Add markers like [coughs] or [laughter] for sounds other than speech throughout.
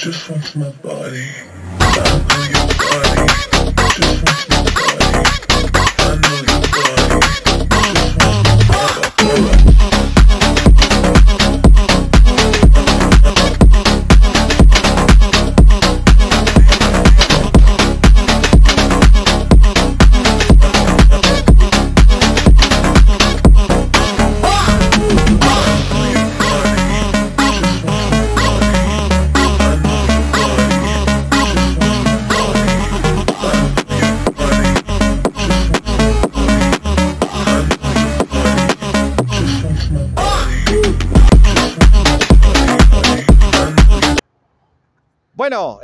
just wants my body. I know your body. Just wants my body.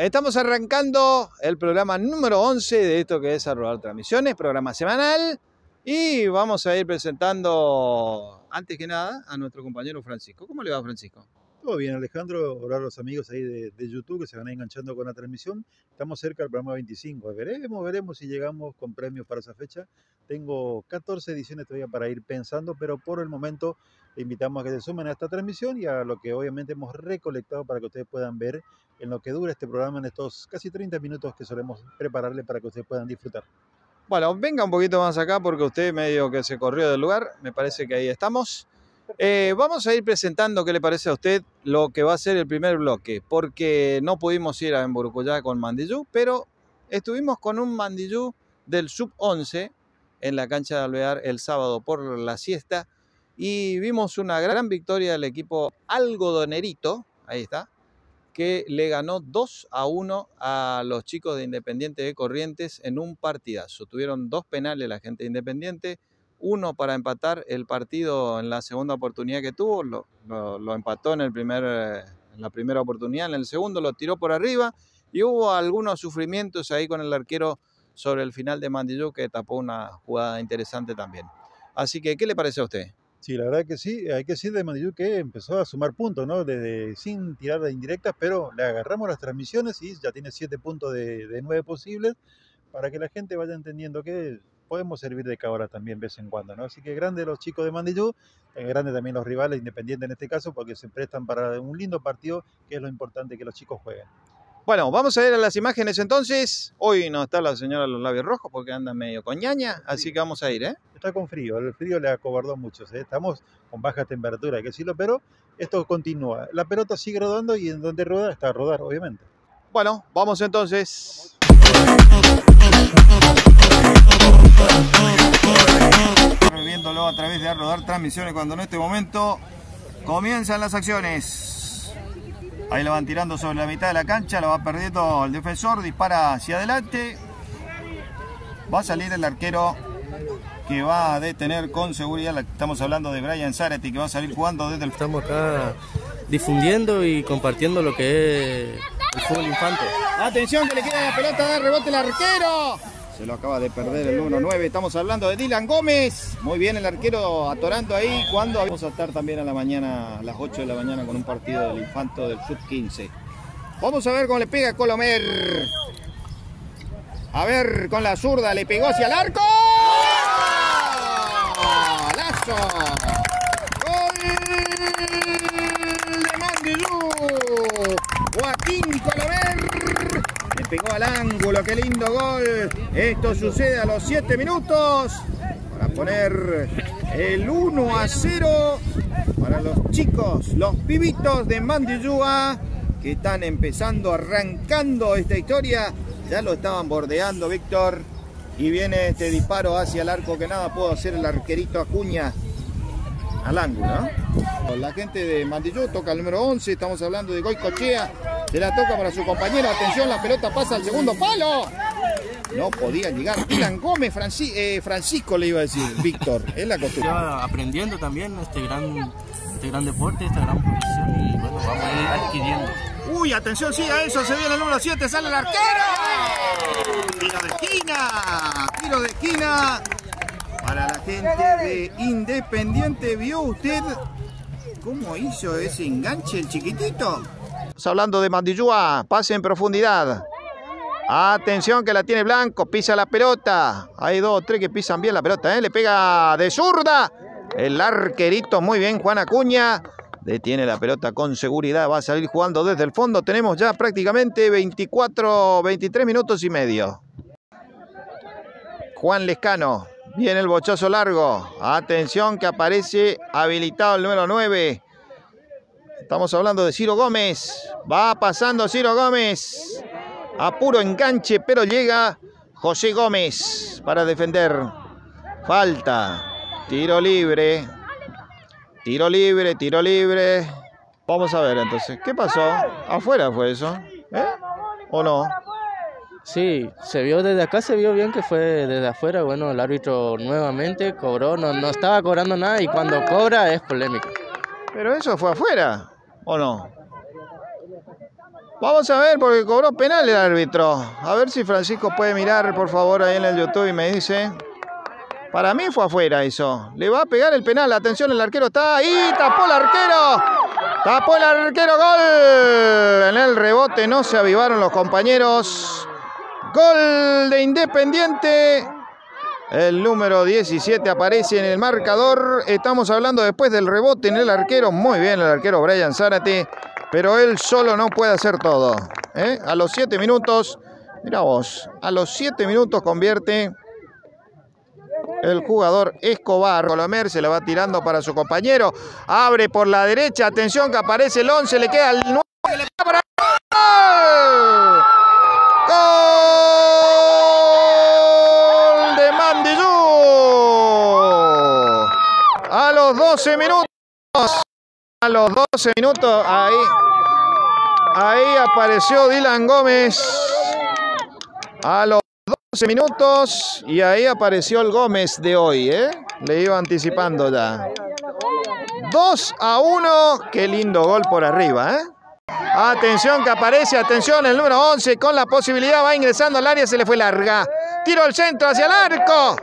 Estamos arrancando el programa número 11 de esto que es Arrobar Transmisiones, programa semanal. Y vamos a ir presentando, antes que nada, a nuestro compañero Francisco. ¿Cómo le va, Francisco? Todo bien, Alejandro. Hola a los amigos ahí de, de YouTube que se van enganchando con la transmisión. Estamos cerca del programa 25. Veremos, veremos si llegamos con premios para esa fecha. Tengo 14 ediciones todavía para ir pensando, pero por el momento le invitamos a que se sumen a esta transmisión y a lo que obviamente hemos recolectado para que ustedes puedan ver en lo que dura este programa en estos casi 30 minutos que solemos prepararle para que ustedes puedan disfrutar. Bueno, venga un poquito más acá porque usted medio que se corrió del lugar. Me parece que ahí estamos. Eh, vamos a ir presentando qué le parece a usted lo que va a ser el primer bloque, porque no pudimos ir a Emburucuyá con Mandillú, pero estuvimos con un Mandillú del sub-11 en la cancha de Alvear el sábado por la siesta y vimos una gran victoria del equipo algodonerito, ahí está, que le ganó 2 a 1 a los chicos de Independiente de Corrientes en un partidazo. Tuvieron dos penales la gente de Independiente, uno para empatar el partido en la segunda oportunidad que tuvo, lo, empató en, el primer, en la primera oportunidad, en el segundo lo tiró por arriba y hubo algunos sufrimientos ahí con el arquero sobre el final de Mandillú que tapó una jugada interesante también. Así que, ¿qué le parece a usted? Sí, la verdad que sí. Hay que decir de Mandillú que empezó a sumar puntos, ¿no? Desde, sin tirar de indirectas, pero le agarramos las transmisiones y ya tiene 7 puntos de, de 9 posibles para que la gente vaya entendiendo que podemos servir de cabra también de vez en cuando, ¿no? Así que grande los chicos de Mandillú, eh, grande también los rivales independientes en este caso, porque se prestan para un lindo partido, que es lo importante que los chicos jueguen. Bueno, vamos a ver a las imágenes entonces. Hoy no está la señora los labios rojos porque anda medio con ñaña, así que vamos a ir, ¿eh? Está con frío, el frío le acobardó a muchos, ¿eh? estamos con baja temperatura, hay que decirlo, pero esto continúa. La pelota sigue rodando y en donde rueda está a rodar, obviamente. Bueno, vamos entonces. Viéndolo a través de Rodar Transmisiones cuando en este momento comienzan las acciones. Ahí lo van tirando sobre la mitad de la cancha, lo va perdiendo el defensor, dispara hacia adelante. Va a salir el arquero que va a detener con seguridad. Estamos hablando de Brian Zareti que va a salir jugando desde el Estamos acá difundiendo y compartiendo lo que es el fútbol infante. Atención que le queda la pelota, da rebote el arquero. Se lo acaba de perder el 1-9. Estamos hablando de Dylan Gómez. Muy bien el arquero atorando ahí. Cuando vamos a estar también a la mañana, a las 8 de la mañana, con un partido del infanto del sub-15. Vamos a ver cómo le pega Colomer. A ver, con la zurda le pegó hacia el arco. ¡Lazo! ¡Gol de Mandilú! Joaquín Colomer pegó al ángulo, qué lindo gol. Esto sucede a los 7 minutos para poner el 1 a 0 para los chicos, los pibitos de Mandillúa que están empezando, arrancando esta historia. Ya lo estaban bordeando, Víctor. Y viene este disparo hacia el arco que nada pudo hacer el arquerito Acuña al ángulo. ¿no? La gente de Mandillú toca el número 11, estamos hablando de Goicochea, se la toca para su compañero, atención, la pelota pasa al segundo palo. No podía llegar. Dylan Gómez, Franci- eh, Francisco le iba a decir, Víctor, es la costumbre. Aprendiendo también este gran, este gran deporte, esta gran profesión y bueno, vamos a ir adquiriendo. Uy, atención, sí, a eso se viene el número 7, sale el arquero. Tiro de esquina, tiro de esquina para la gente de Independiente. ¿Vio usted cómo hizo ese enganche el chiquitito? Estamos hablando de Mandillúa, pase en profundidad. Atención que la tiene Blanco, pisa la pelota. Hay dos o tres que pisan bien la pelota, ¿eh? le pega de zurda. El arquerito, muy bien, Juan Acuña. Detiene la pelota con seguridad. Va a salir jugando desde el fondo. Tenemos ya prácticamente 24, 23 minutos y medio. Juan Lescano. Viene el bochazo largo. Atención que aparece habilitado el número 9. Estamos hablando de Ciro Gómez. Va pasando Ciro Gómez. A puro enganche, pero llega José Gómez para defender. Falta. Tiro libre. Tiro libre, tiro libre. Vamos a ver entonces. ¿Qué pasó? ¿Afuera fue eso? ¿Eh? ¿O no? Sí, se vio desde acá, se vio bien que fue desde afuera. Bueno, el árbitro nuevamente cobró, no, no estaba cobrando nada y cuando cobra es polémico. Pero eso fue afuera, ¿o no? Vamos a ver porque cobró penal el árbitro. A ver si Francisco puede mirar, por favor, ahí en el YouTube y me dice. Para mí fue afuera eso. Le va a pegar el penal. Atención, el arquero está ahí. Tapó el arquero. Tapó el arquero. Gol. En el rebote no se avivaron los compañeros. Gol de Independiente. El número 17 aparece en el marcador. Estamos hablando después del rebote en el arquero. Muy bien el arquero Brian Zárate. Pero él solo no puede hacer todo. ¿eh? A los 7 minutos, mira vos, a los 7 minutos convierte el jugador Escobar. Colomer se la va tirando para su compañero. Abre por la derecha. Atención que aparece el 11. Le queda el 9. que le pega por ahí. ¡Gol! ¡Gol de Mandillú! A los 12 minutos. A los 12 minutos. Ahí. Ahí apareció Dylan Gómez. A los 12 minutos y ahí apareció el Gómez de hoy, ¿eh? Le iba anticipando ya. 2 a 1, qué lindo gol por arriba, ¿eh? Atención que aparece, atención, el número 11 con la posibilidad, va ingresando al área, se le fue larga. Tiro al centro hacia el arco.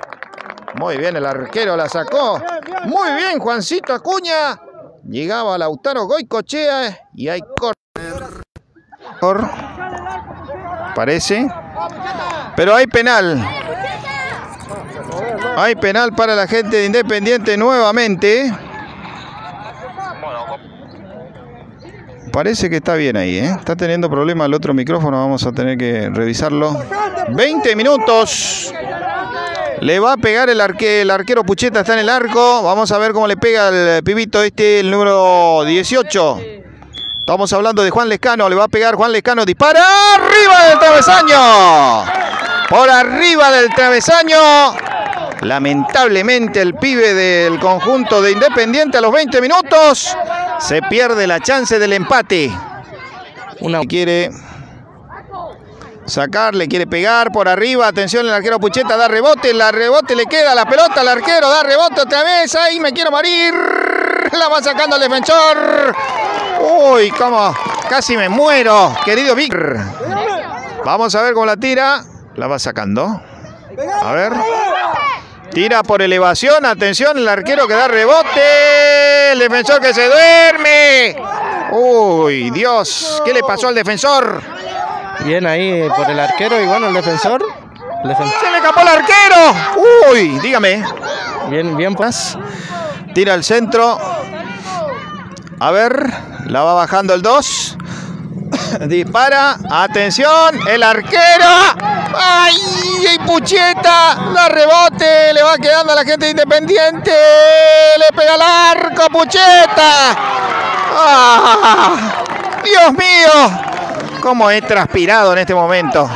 Muy bien, el arquero la sacó. Muy bien, Juancito Acuña. Llegaba Lautaro Goicochea y hay corner. Parece. Pero hay penal. Hay penal para la gente de Independiente nuevamente. Parece que está bien ahí, ¿eh? Está teniendo problemas el otro micrófono, vamos a tener que revisarlo. 20 minutos. Le va a pegar el, arque, el arquero Pucheta, está en el arco. Vamos a ver cómo le pega el pibito este, el número 18. Estamos hablando de Juan Lescano, le va a pegar Juan Lescano, dispara arriba del travesaño. Por arriba del travesaño. Lamentablemente el pibe del conjunto de Independiente a los 20 minutos se pierde la chance del empate. Una quiere sacar, le quiere pegar por arriba. Atención, el arquero Pucheta da rebote, la rebote le queda la pelota al arquero, da rebote otra vez. Ahí me quiero morir. La va sacando el defensor. Uy, cómo casi me muero, querido Vic. Vamos a ver cómo la tira. La va sacando. A ver. Tira por elevación. Atención, el arquero que da rebote. El defensor que se duerme. Uy, Dios. ¿Qué le pasó al defensor? Bien ahí por el arquero y bueno, el defensor. el defen- Se le escapó el arquero. Uy, dígame. bien, bien. Más. Tira al centro. A ver, la va bajando el 2. [coughs] Dispara. Atención, el arquero. ¡Ay! ¡Y Pucheta! La rebote. Le va quedando a la gente de independiente. Le pega al arco, Pucheta. ¡Ah! ¡Dios mío! ¿Cómo he transpirado en este momento?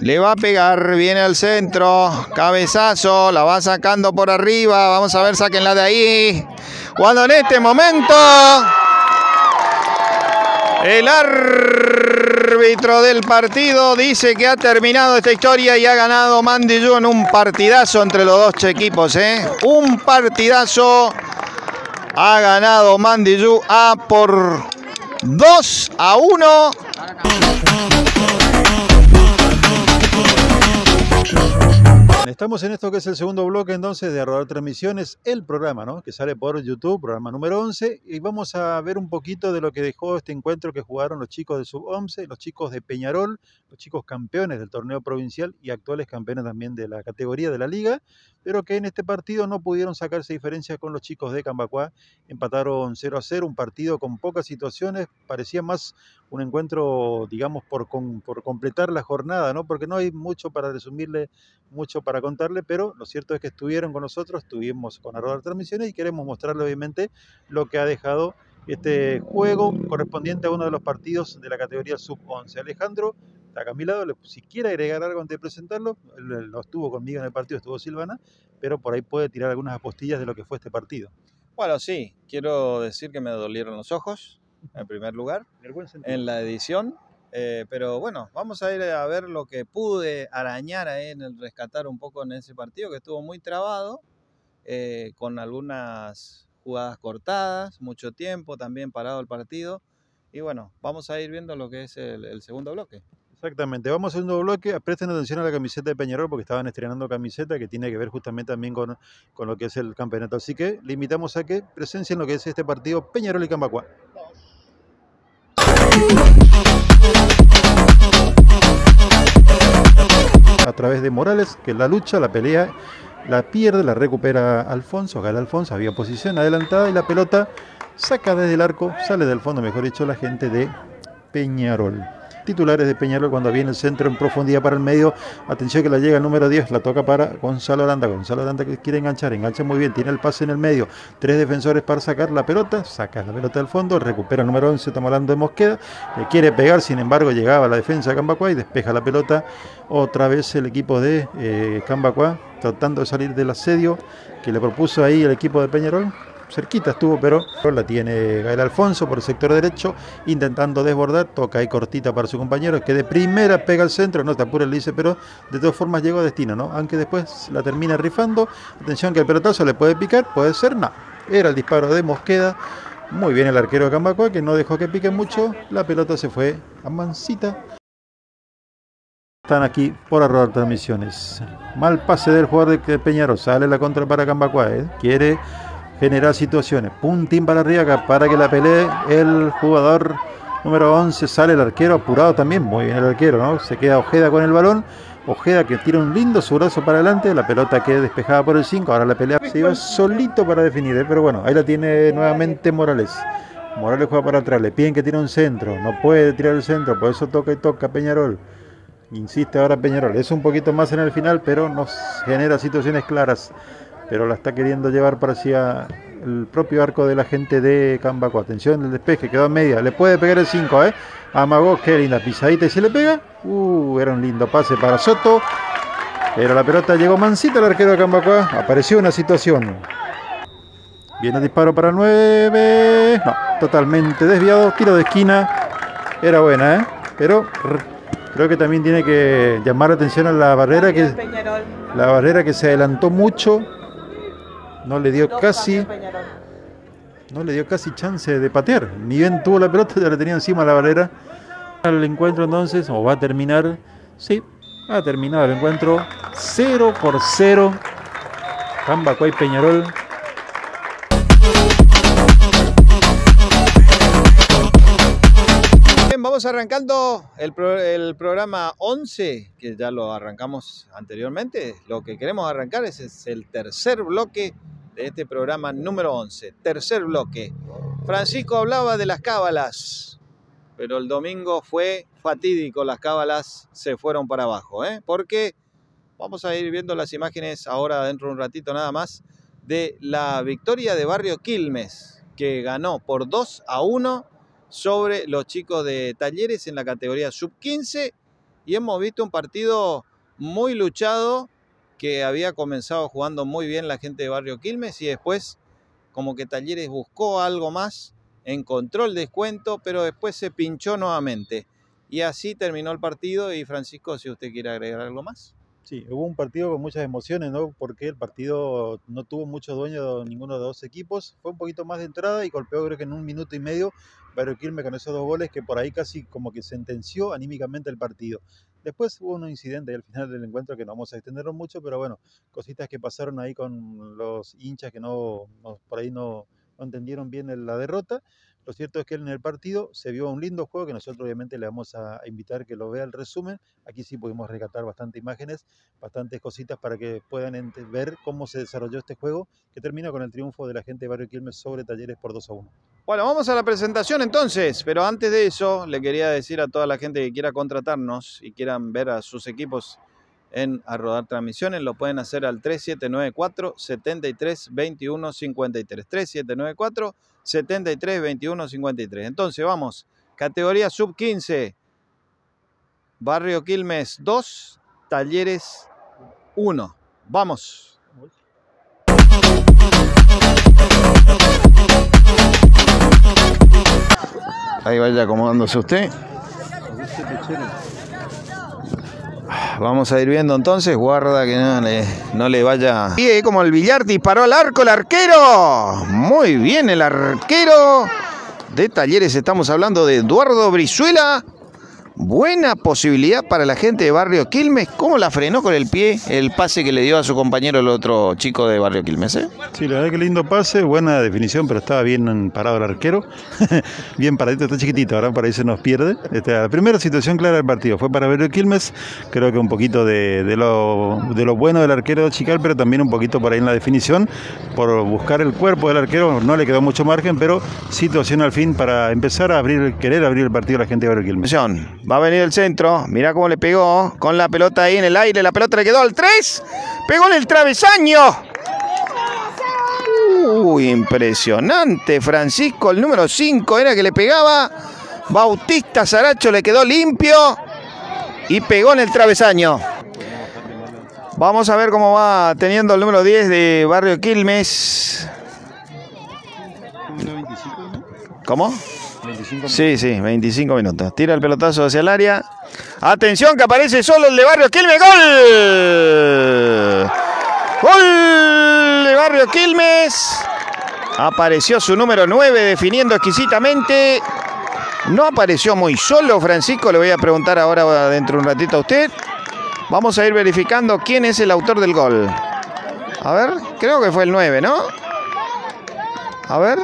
Le va a pegar, viene al centro, cabezazo, la va sacando por arriba, vamos a ver, sáquenla de ahí. Cuando en este momento el árbitro del partido dice que ha terminado esta historia y ha ganado Mandillú en un partidazo entre los dos equipos, ¿eh? Un partidazo ha ganado Mandillú A por 2 a 1. En Estamos en esto que es el segundo bloque entonces de Rodar Transmisiones, el programa, ¿no? Que sale por YouTube, programa número 11, y vamos a ver un poquito de lo que dejó este encuentro que jugaron los chicos de Sub-11, los chicos de Peñarol, los chicos campeones del torneo provincial y actuales campeones también de la categoría de la liga, pero que en este partido no pudieron sacarse diferencias con los chicos de Cambacuá, empataron 0 a 0, un partido con pocas situaciones, parecía más un encuentro, digamos, por, con- por completar la jornada, ¿no? Porque no hay mucho para resumirle, mucho para contarle, pero lo cierto es que estuvieron con nosotros, estuvimos con Arroba Transmisiones y queremos mostrarle obviamente lo que ha dejado este juego correspondiente a uno de los partidos de la categoría sub-11. Alejandro, está acá a mi lado, si quiere agregar algo antes de presentarlo, no estuvo conmigo en el partido, estuvo Silvana, pero por ahí puede tirar algunas apostillas de lo que fue este partido. Bueno, sí, quiero decir que me dolieron los ojos, en primer lugar, En la edición. eh, pero bueno, vamos a ir a ver lo que pude arañar ahí en el rescatar un poco en ese partido que estuvo muy trabado, eh, con algunas jugadas cortadas, mucho tiempo, también parado el partido. Y bueno, vamos a ir viendo lo que es el, el segundo bloque. Exactamente, vamos a un nuevo bloque. Presten atención a la camiseta de Peñarol porque estaban estrenando camiseta que tiene que ver justamente también con, con lo que es el campeonato. Así que le invitamos a que presencien lo que es este partido Peñarol y Cambacuá. A través de Morales, que la lucha, la pelea, la pierde, la recupera Alfonso, gana Alfonso, había posición adelantada y la pelota saca desde el arco, sale del fondo, mejor dicho, la gente de Peñarol. Titulares de Peñarol cuando viene el centro en profundidad para el medio. Atención que la llega el número 10, la toca para Gonzalo Aranda. Gonzalo Aranda que quiere enganchar, engancha muy bien, tiene el pase en el medio. Tres defensores para sacar la pelota, saca la pelota del fondo, recupera el número 11, estamos hablando de Mosqueda. Le quiere pegar, sin embargo llegaba la defensa de Cambacuá y despeja la pelota. Otra vez el equipo de eh, tratando de salir del asedio que le propuso ahí el equipo de Peñarol cerquita estuvo, pero la tiene Gael Alfonso por el sector derecho, intentando desbordar, toca ahí cortita para su compañero, que de primera pega al centro, no te apures, le dice, pero de todas formas llegó a destino, ¿no? Aunque después la termina rifando, atención que el pelotazo le puede picar, puede ser, no, era el disparo de Mosqueda, muy bien el arquero de Cambacoa, que no dejó que pique mucho, la pelota se fue a mansita. Están aquí por arrobar transmisiones. Mal pase del jugador de Peñarol, sale la contra para Cambacoa, ¿eh? quiere generar situaciones. Puntín para Arriaga para que la pelee el jugador número 11. Sale el arquero apurado también. Muy bien el arquero, ¿no? Se queda Ojeda con el balón. Ojeda que tira un lindo su brazo para adelante. La pelota queda despejada por el 5. Ahora la pelea se iba solito para definir. ¿eh? Pero bueno, ahí la tiene nuevamente Morales. Morales juega para atrás. Le piden que tire un centro. No puede tirar el centro. Por eso toca y toca Peñarol. Insiste ahora Peñarol. Es un poquito más en el final, pero nos genera situaciones claras pero la está queriendo llevar para hacia el propio arco de la gente de Cambaco. Atención, el despeje quedó en media. Le puede pegar el 5, ¿eh? Amagó, qué linda pisadita. ¿Y se le pega? Uh, era un lindo pase para Soto. Pero la pelota llegó mansita al arquero de Cambacoa. Apareció una situación. Viene el disparo para el 9. No, totalmente desviado. Tiro de esquina. Era buena, ¿eh? Pero creo que también tiene que llamar la atención a la barrera que, la barrera que se adelantó mucho no le dio casi no le dio casi chance de patear. Ni bien tuvo la pelota ya la tenía encima la barrera el encuentro entonces o va a terminar sí ha terminado el encuentro. 0 por 0 Cambacoa y Peñarol vamos arrancando el, pro- el programa 11, que ya lo arrancamos anteriormente. Lo que queremos arrancar es, es el tercer bloque de este programa número 11. Tercer bloque. Francisco hablaba de las cábalas, pero el domingo fue fatídico. Las cábalas se fueron para abajo, ¿eh? Porque vamos a ir viendo las imágenes ahora dentro de un ratito nada más de la victoria de Barrio Quilmes, que ganó por 2 a 1 sobre los chicos de Talleres en la categoría sub-15 y hemos visto un partido muy luchado que había comenzado jugando muy bien la gente de Barrio Quilmes y después como que Talleres buscó algo más, encontró el descuento, pero después se pinchó nuevamente. Y así terminó el partido y Francisco, si usted quiere agregar algo más. Sí, hubo un partido con muchas emociones, ¿no? Porque el partido no tuvo mucho dueño de ninguno de los dos equipos. Fue un poquito más de entrada y golpeó creo que en un minuto y medio Barrio Quilmes con esos dos goles que por ahí casi como que sentenció anímicamente el partido. Después hubo un incidente al final del encuentro que no vamos a extenderlo mucho, pero bueno, cositas que pasaron ahí con los hinchas que no, por ahí no, entendieron bien la derrota. Lo cierto es que en el partido se vio un lindo juego que nosotros obviamente le vamos a invitar que lo vea el resumen. Aquí sí pudimos rescatar bastantes imágenes, bastantes cositas para que puedan ver cómo se desarrolló este juego que termina con el triunfo de la gente de Barrio Quilmes sobre Talleres por 2 a 1. Bueno, vamos a la presentación entonces, pero antes de eso le quería decir a toda la gente que quiera contratarnos y quieran ver a sus equipos en A Rodar Transmisiones, lo pueden hacer al 3794 73 21 53. 3794 73 21 53. Entonces vamos, categoría sub 15, Barrio Quilmes 2, Talleres 1. Vamos. Ahí vaya acomodándose usted. Vamos a ir viendo entonces, guarda que no le, no le vaya. Y ahí como el billar disparó al arco el arquero. Muy bien el arquero de Talleres. Estamos hablando de Eduardo Brizuela. Buena posibilidad para la gente de Barrio Quilmes. ¿Cómo la frenó con el pie el pase que le dio a su compañero el otro chico de Barrio Quilmes? eh? Sí, la verdad que lindo pase, buena definición, pero estaba bien parado el arquero. [laughs] bien paradito, está chiquitito, ahora por ahí se nos pierde. Esta, la primera situación clara del partido fue para Barrio Quilmes. Creo que un poquito de, de lo, de lo bueno del arquero Chical, pero también un poquito por ahí en la definición. Por buscar el cuerpo del arquero, no le quedó mucho margen, pero situación al fin para empezar a abrir, querer abrir el partido a la gente de Barrio Quilmes. Va a venir el centro. Mirá cómo le pegó con la pelota ahí en el aire. La pelota le quedó al 3. Pegó en el travesaño. Uy, impresionante. Francisco, el número 5 era que le pegaba. Bautista Saracho le quedó limpio. Y pegó en el travesaño. Vamos a ver cómo va teniendo el número 10 de Barrio Quilmes. ¿Cómo? Sí, sí, 25 minutos. Tira el pelotazo hacia el área. Atención que aparece solo el de Barrio Quilmes. ¡Gol! ¡Gol de Barrio Quilmes! Apareció su número 9 definiendo exquisitamente. No apareció muy solo, Francisco. Le voy a preguntar ahora dentro de un ratito a usted. Vamos a ir verificando quién es el autor del gol. A ver, creo que fue el 9, ¿no? A ver.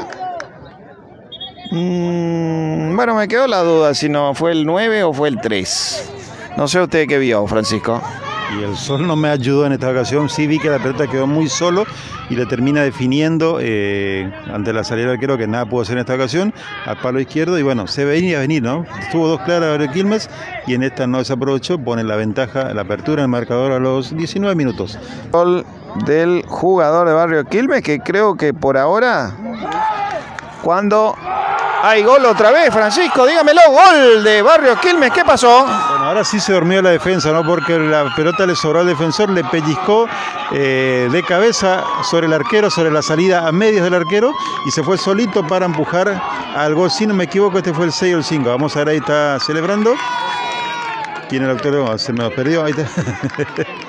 Mm, bueno, me quedó la duda si no fue el 9 o fue el 3. No sé usted qué vio, Francisco. Y el sol no me ayudó en esta ocasión. Sí vi que la pelota quedó muy solo y la termina definiendo eh, ante la salida del arquero que nada pudo hacer en esta ocasión al palo izquierdo. Y bueno, se venía a venir, ¿no? Tuvo dos claras Barrio Quilmes y en esta no desaprovechó. Pone la ventaja, la apertura del marcador a los 19 minutos. Gol del jugador de Barrio Quilmes que creo que por ahora, cuando hay gol otra vez, Francisco, dígamelo, gol de Barrio Quilmes, ¿qué pasó? Bueno, ahora sí se durmió la defensa, ¿no? Porque la pelota le sobró al defensor, le pellizcó eh, de cabeza sobre el arquero, sobre la salida a medios del arquero y se fue solito para empujar al gol. Si no me equivoco, este fue el 6 o el 5. Vamos a ver, ahí está celebrando. ¿Quién el autor? Oh, se me perdió, ahí está. [laughs]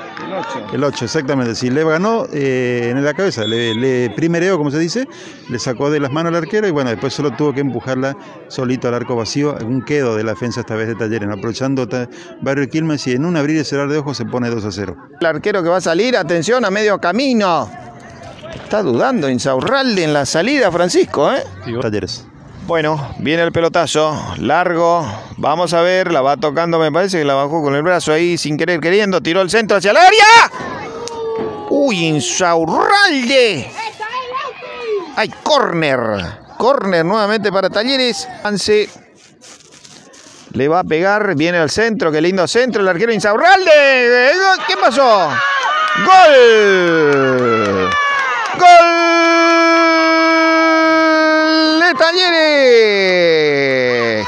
El 8, exactamente. Sí, le ganó eh, en la cabeza, le, le primereó, como se dice, le sacó de las manos al arquero y bueno, después solo tuvo que empujarla solito al arco vacío. Un quedo de la defensa esta vez de Talleres, aprovechando ta- Barrio Quilmes y en un abrir y cerrar de ojos se pone 2 a 0. El arquero que va a salir, atención, a medio camino. Está dudando Insaurralde en la salida, Francisco, ¿eh? Talleres. Bueno, viene el pelotazo, largo. Vamos a ver, la va tocando, me parece que la bajó con el brazo ahí sin querer queriendo. Tiró el centro hacia el área. Uy, Insaurralde. Hay córner. Córner nuevamente para Talleres. Avance. Le va a pegar, viene al centro, qué lindo centro, el arquero Insaurralde. ¿Qué pasó? ¡Gol! ¡Gol Talleres!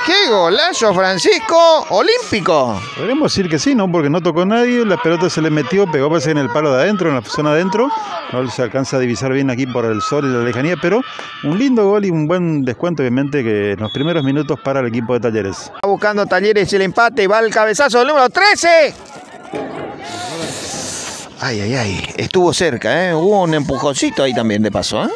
¡Qué golazo, Francisco! ¡Olímpico! Podríamos decir que sí, ¿no? Porque no tocó nadie, la pelota se le metió, pegó parece en el palo de adentro, en la zona adentro. No se alcanza a divisar bien aquí por el sol y la lejanía, pero un lindo gol y un buen descuento, obviamente, que en los primeros minutos para el equipo de Talleres. Va buscando Talleres el empate, va el cabezazo del número 13. Ay, ay, ay. Estuvo cerca, ¿eh? Hubo un empujoncito ahí también de paso, ¿eh?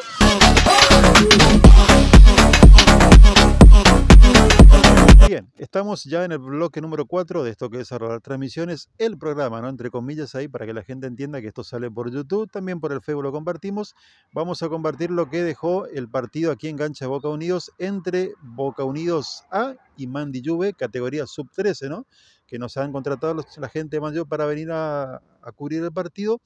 Bien, estamos ya en el bloque número 4 de esto que es Arrobar Transmisiones, el programa, ¿no? Entre comillas ahí, para que la gente entienda que esto sale por YouTube, también por el Facebook lo compartimos. Vamos a compartir lo que dejó el partido aquí en Gancha Boca Unidos entre Boca Unidos A y Mandy Juve, categoría sub 13, ¿no? Que nos han contratado la gente de Juve para venir a, a cubrir el partido.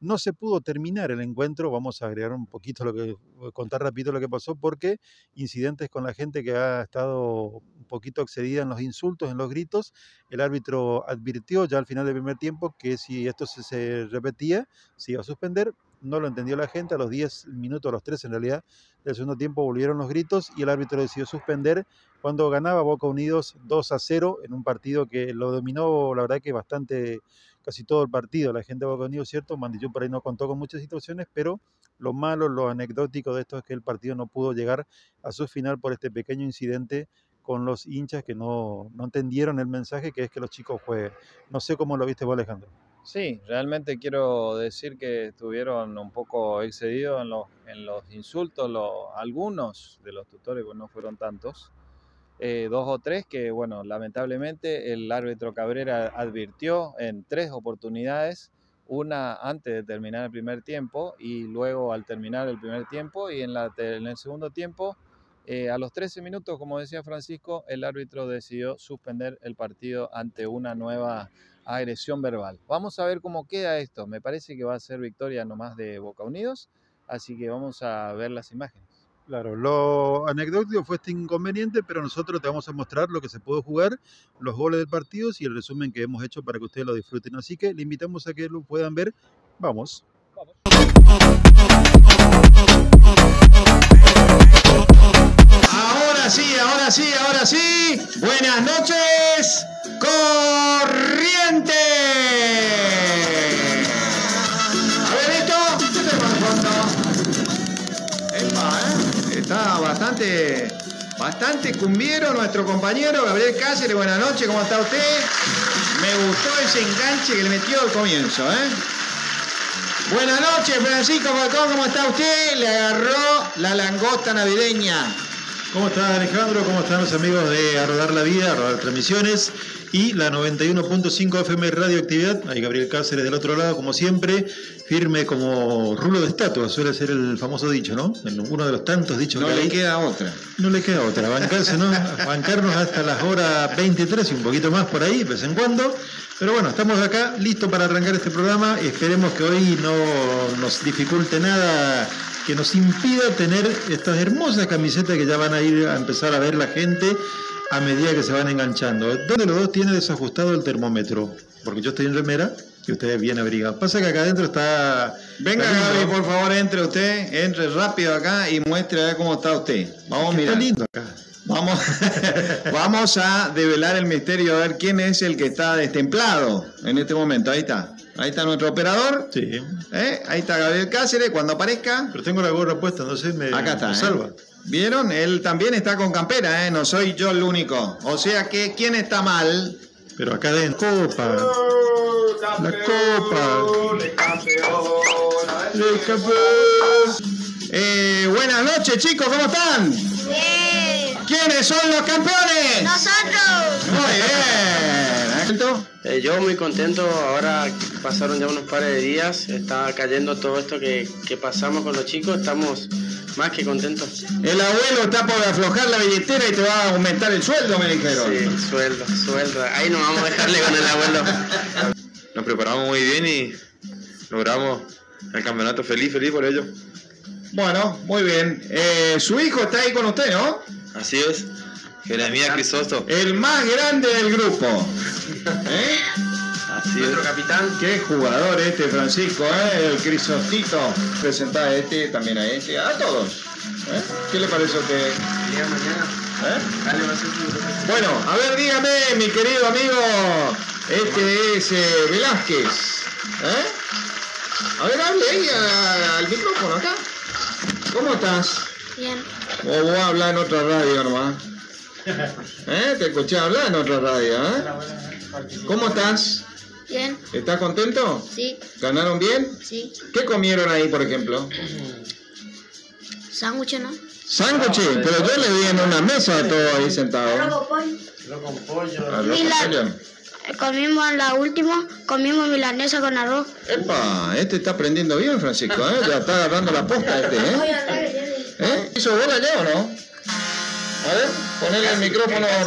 No se pudo terminar el encuentro, vamos a agregar un poquito lo que, contar rápido lo que pasó, porque incidentes con la gente que ha estado un poquito excedida en los insultos, en los gritos. El árbitro advirtió ya al final del primer tiempo que si esto se, repetía, se iba a suspender. No lo entendió la gente. A los 10 minutos, a los 3 en realidad, del segundo tiempo volvieron los gritos y el árbitro decidió suspender cuando ganaba Boca Unidos 2 a 0 en un partido que lo dominó, la verdad que bastante, casi todo el partido. La gente Boca Unidos, cierto, Mandillú por ahí no contó con muchas situaciones, pero lo malo, lo anecdótico de esto es que el partido no pudo llegar a su final por este pequeño incidente con los hinchas que no, no entendieron el mensaje que es que los chicos jueguen. No sé cómo lo viste vos, Alejandro. Sí, realmente quiero decir que estuvieron un poco excedidos en los, en los insultos, lo- algunos de los tutores, pues no fueron tantos, eh, dos o tres que, bueno, lamentablemente el árbitro Cabrera advirtió en tres oportunidades, una antes de terminar el primer tiempo y luego al terminar el primer tiempo y en, la, en el segundo tiempo, eh, a los 13 minutos, como decía Francisco, el árbitro decidió suspender el partido ante una nueva agresión verbal. Vamos a ver cómo queda esto. Me parece que va a ser victoria nomás de Boca Unidos, así que vamos a ver las imágenes. Claro, lo anecdótico fue este inconveniente, pero nosotros te vamos a mostrar lo que se pudo jugar, los goles del partido y el resumen que hemos hecho para que ustedes lo disfruten. Así que le invitamos a que lo puedan ver. Vamos. Ahora sí, ahora sí, ahora sí. Buenas noches, corriente. Está bastante, bastante cumbiero nuestro compañero Gabriel Cáceres. Buenas noches, ¿cómo está usted? Me gustó ese enganche que le metió al comienzo, ¿eh? Buenas noches, Francisco Falcón, ¿cómo está usted? Le agarró la langosta navideña. ¿Cómo estás Alejandro? ¿Cómo están los amigos de A Rodar la Vida, A Rodar Transmisiones y la 91.5 FM Radioactividad? Ahí Gabriel Cáceres del otro lado, como siempre, firme como rulo de estatua, suele ser el famoso dicho, ¿no? En uno de los tantos dichos No que le hay. queda otra. No le queda otra, bancarse, ¿no? [laughs] Bancarnos hasta las horas 23 y un poquito más por ahí, de vez en cuando. Pero bueno, estamos acá listos para arrancar este programa esperemos que hoy no nos dificulte nada que nos impida tener estas hermosas camisetas que ya van a ir a empezar a ver la gente a medida que se van enganchando. ¿Dónde los dos tiene desajustado el termómetro? Porque yo estoy en remera y ustedes bien abrigados. Pasa que acá adentro está... Venga, está. Gaby, por favor, entre usted, entre rápido acá y muestre a ver cómo está usted. Vamos a Está mirar. lindo acá. Vamos, [laughs] vamos a develar el misterio, a ver quién es el que está destemplado en este momento. Ahí está. Ahí está nuestro operador. Sí, ¿eh? Ahí está Gabriel Cáceres. Cuando aparezca, pero tengo la gorra puesta, entonces me, acá está. me ¿eh? ¿Vieron? Él también está con campera, ¿eh? No soy yo el único. O sea que, ¿quién está mal? Pero acá adentro, copa. La copa. El campeón. Eh, buenas noches, chicos, ¿cómo están? Bien. ¿Quiénes son los campeones? Nosotros. Muy bien. Eh, yo muy contento, ahora pasaron ya unos pares de días, está cayendo todo esto que, que pasamos con los chicos, estamos más que contentos. El abuelo está por aflojar la billetera y te va a aumentar el sueldo, me dijeron. Sí, sueldo, sueldo, ahí nos vamos a dejarle con el abuelo. Nos preparamos muy bien y logramos el campeonato feliz, feliz por ello. Bueno, muy bien. Eh, su hijo está ahí con usted, ¿no? Así es. Jeremías Crisosto. El más grande del grupo. [laughs] ¿Eh? Así Nuestro capitán. Qué jugador este Francisco, ¿eh? el Crisostito. Presenta a este, también a este, a todos. ¿eh? ¿Qué le parece a usted? Día mañana, ¿Eh? dale, Bueno, a ver, dígame, mi querido amigo, este es eh, Velázquez. ¿Eh? A ver, hable ahí a- al micrófono acá. ¿Cómo estás? Bien. O vos hablas en otra radio nomás. [laughs] ¿Eh? Te escuché hablar en otra radio, ¿eh? ¿Cómo estás? Bien, ¿Estás contento? sí, ¿Ganaron bien? sí. ¿Qué comieron ahí, por ejemplo? Sándwich, ¿no? Sándwiches, pero yo le vi en una mesa todo ahí sentado. Arroz con pollo. ¿Arroz con Mila- pollo? Eh, Comimos la última, comimos milanesa con arroz. Epa, este está aprendiendo bien, Francisco, ¿eh? Ya está agarrando la posta este, ¿eh? ¿Eh? ¿Hizo bola ya o no? A ver, ponele el micrófono a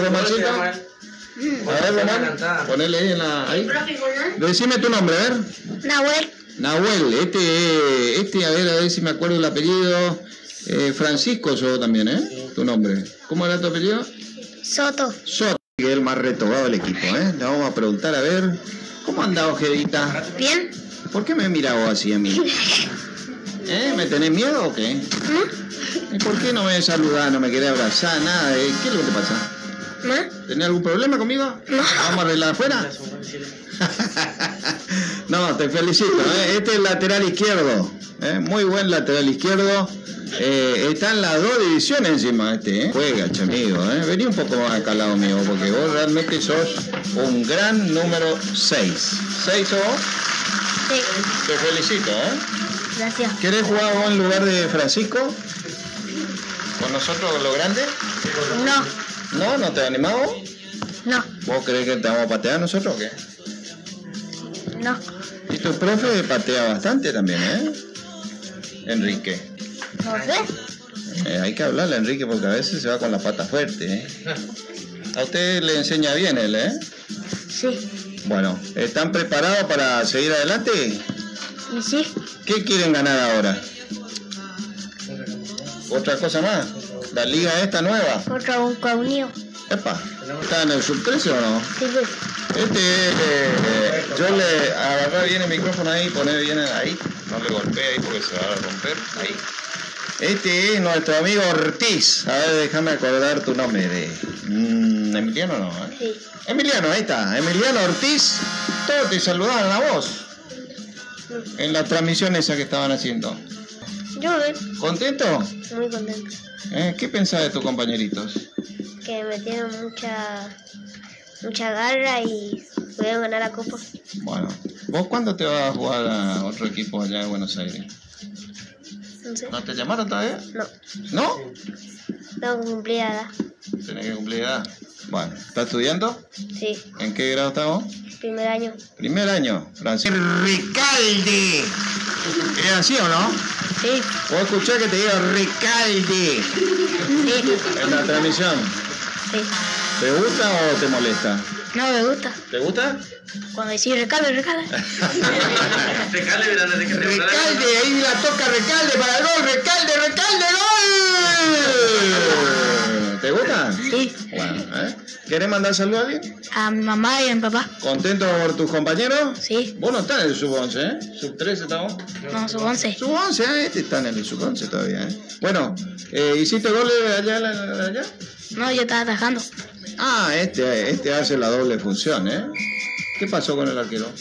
Romancito. A ver, Román, ponele ahí en la... Ahí. Decime tu nombre, a ver. Nahuel, Nahuel, este, este, a ver, a ver si me acuerdo el apellido. Eh, Francisco yo también, ¿eh? Tu nombre. ¿Cómo era tu apellido? Soto. Soto, que es el más retogado del equipo, ¿eh? Le vamos a preguntar, a ver, ¿cómo anda Ojedita? Bien. ¿Por qué me mirado así a mí? [laughs] ¿Eh? ¿Me tenés miedo o qué? ¿Y por qué no me saludás, no me querés abrazar, nada? eh? ¿Qué es lo que te pasa? ¿No? ¿Tenés algún problema conmigo? ¿Vamos a arreglar afuera? [laughs] no, te felicito. ¿eh? Este es el lateral izquierdo. ¿eh? Muy buen lateral izquierdo. Eh, está en las dos divisiones encima este. ¿eh? Juega, chamigo. ¿eh? Vení un poco más acá al lado mío, porque vos realmente sos un gran número 6. ¿6 sos vos? Sí. Te felicito. ¿eh? Gracias. ¿Querés jugar vos en lugar de Francisco? ¿Con nosotros los grandes? No, ¿No? ¿No te animamos? no, ¿Vos crees que te vamos a patear nosotros o qué? no. Y tu profe patea bastante también, ¿eh? Enrique. No sé. Eh, hay que hablarle a Enrique porque a veces se va con la pata fuerte, ¿eh? [laughs] A usted le enseña bien él, ¿eh? Sí. Bueno, ¿están preparados para seguir adelante? ¿Y sí? ¿Qué quieren ganar ahora? ¿Otra cosa más? ¿La liga esta nueva? Contra un caunillo. Epa, ¿está en el sub 13 o no? Sí, sí. Este, eh, yo le agarré bien el micrófono ahí, poner bien ahí, no le golpeé ahí porque se va a romper, ahí. Este es nuestro amigo Ortiz, a ver, déjame acordar tu nombre de... Mm, Emiliano no, ¿eh? Sí. Emiliano, ahí está, Emiliano Ortiz, todos te saludaban a vos en la transmisión esa que estaban haciendo. Yo bien. ¿Contento? Muy contento. ¿Eh? ¿Qué pensás de tus compañeritos? Que me tienen mucha, mucha garra y pudieron ganar la copa. Bueno, ¿vos cuándo te vas a jugar a otro equipo allá en Buenos Aires? No sé. ¿No te llamaron todavía? No. ¿No? Tengo que cumplir edad. Tenés que cumplir edad. Bueno, ¿estás estudiando? Sí. ¿En qué grado estamos? Primer año. Primer año. Francisco Ricaldi. ¿Es así o no? Sí. ¿Vos escuchás que te digo Ricaldi Sí. en la transmisión? Sí. ¿Te gusta o te molesta? No me gusta. ¿Te gusta? Cuando decís recalde, recalde. [laughs] Recalde, ahí la toca Recalde para el gol, Recalde, Recalde, gol. ¿Te gusta? Sí. Bueno, ¿eh? ¿Querés mandar saludos a alguien? A mi mamá y a mi papá. ¿Contento por tus compañeros? Sí. Vos no estás en el sub-11, ¿eh? ¿Sub-13 estamos? No, son 11. Sub-11, ¿eh? Este está en el sub-11 todavía, ¿eh? Bueno, eh, ¿hiciste goles allá, allá? No, yo estaba atajando. Ah, este, este hace la doble función, ¿eh? ¿Qué pasó con el arquero?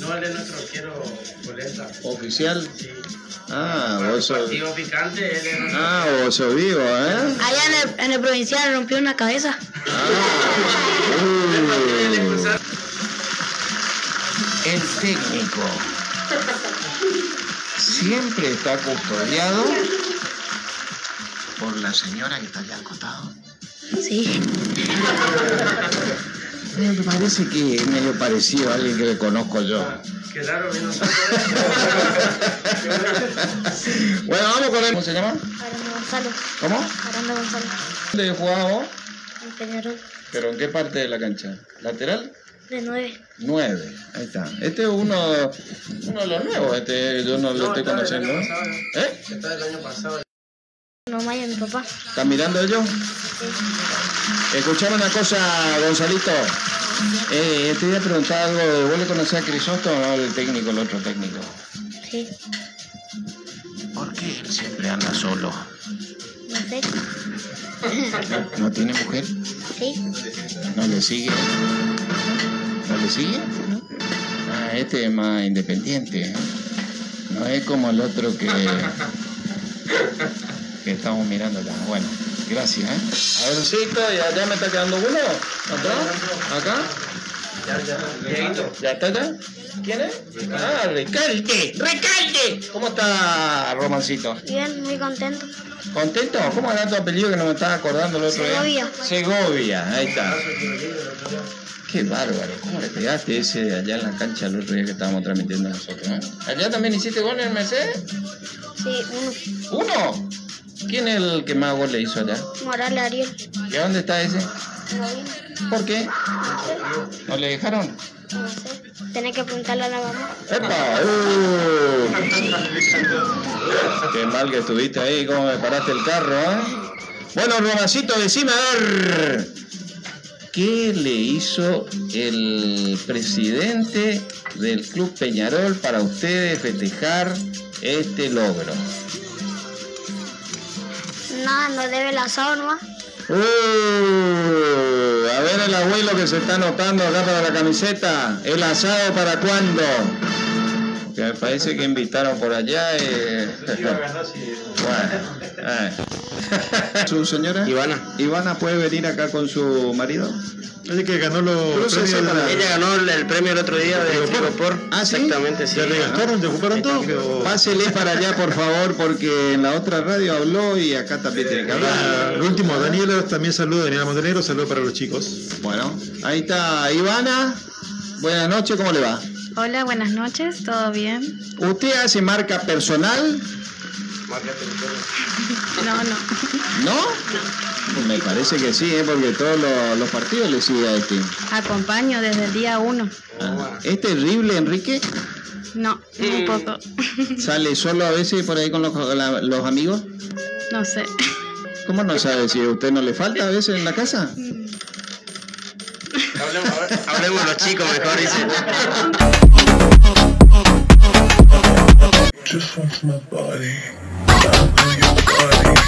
No, es nuestro arquero goleta. ¿Oficial? Ah, vos sos... Picante, él Ah, vos sos vivo, ¿eh? Allá en el, en el provincial rompió una cabeza. El técnico siempre está custodiado por la señora que está allá acostado. Sí. Me parece que es medio parecido a alguien que le conozco yo. Que raro vino Bueno, vamos con él. ¿Cómo se llama? Aranda Gonzalo. ¿Cómo? Aranda Gonzalo. ¿Dónde jugaba vos? En Peñarol. ¿Pero en qué parte de la cancha? ¿Lateral? De 9. Nueve. Ahí está. Este es uno, uno de los nuevos. Este yo no lo estoy conociendo. ¿Eh? Está del año pasado. No Maya, mi papá. ¿Están mirando ellos? Escuchame una cosa, Gonzalito. Eh, te voy a preguntar algo. ¿Vos le conocés a Crisóstomo o no, el técnico, el otro técnico? Sí. ¿Por qué él siempre anda solo? No sé. ¿No tiene mujer? Sí. ¿No le sigue? ¿No le sigue? Ah, este es más independiente. No es como el otro que, que estamos mirando acá. Bueno, gracias. ¿eh? A ver, Cito, ¿y allá me está quedando uno? ¿Acá? ¿Acá? Dieguito. ¿Ya está ya? ¿Quién es? Ah, Recalde. ¡Recalde! ¿Cómo está, Romancito? Bien, muy contento. ¿Contento? ¿Cómo era tu apellido que no me estaba acordando el otro día? Segovia. Segovia, ahí está. Qué bárbaro, ¿cómo le pegaste ese de allá en la cancha el otro día que estábamos transmitiendo nosotros? eh? ¿Allá también hiciste gol en el Mercedes? Sí, uno. ¿Uno? ¿Quién es el que más gol le hizo allá? Morales Ariel. ¿Y a dónde está ese? No. ¿Por qué? ¿No le dejaron? No sé. Tenés que preguntarle a la mamá. ¡Epa! ¡Uh! Qué mal que estuviste ahí, cómo me paraste el carro, ¿eh? Bueno, Romacito, decime a ver. ¿Qué le hizo el presidente del Club Peñarol para ustedes festejar este logro? Nada, no debe el asado nomás. Uh, a ver el abuelo que se está anotando acá para la camiseta. ¿El asado para cuándo? Que me parece que invitaron por allá. eh. Bueno, eh. ¿Su señora? Ivana. Ivana puede venir acá con su marido. Oye, que ganó los premios la- Ella ganó el, el premio el otro día de Singapur. Ah, ¿sí? Exactamente, sí. ¿Ya le gastaron? ¿Te ocuparon todo? O- Pásele para allá, por favor, porque en la otra radio habló y acá también tiene que hablar. Lo último, Daniela también saluda, Daniela Montenegro, saludo para los chicos. Bueno, ahí está Ivana. Buenas noches, ¿cómo le va? Hola, buenas noches, ¿todo bien? ¿Usted hace marca personal? No, no. ¿No? Pues me parece que sí, ¿eh? porque todos los, los partidos le siguen a este. Acompaño desde el día uno. Ah, ¿Es terrible, Enrique? No, un poco. ¿Sale solo a veces por ahí con los, la- los amigos? No sé. ¿Cómo no sabe si a usted no le falta a veces en la casa? Hablemos, hablemos los chicos mejor, dice. [laughs] my body. I love your body.